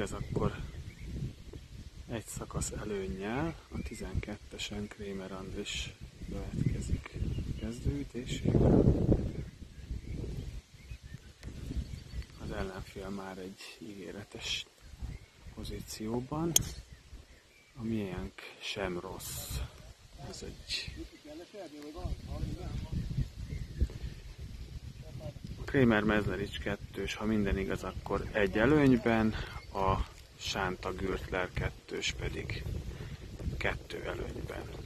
igaz, akkor egy szakasz előnnyel a 12-esen Krémer Andris következik kezdőütésével. Az ellenfél már egy ígéretes pozícióban. A miénk sem rossz. Ez egy Kramer Mezlerics kettős, ha minden igaz, akkor egy előnyben, a Sánta Gürtler kettős pedig kettő előnyben.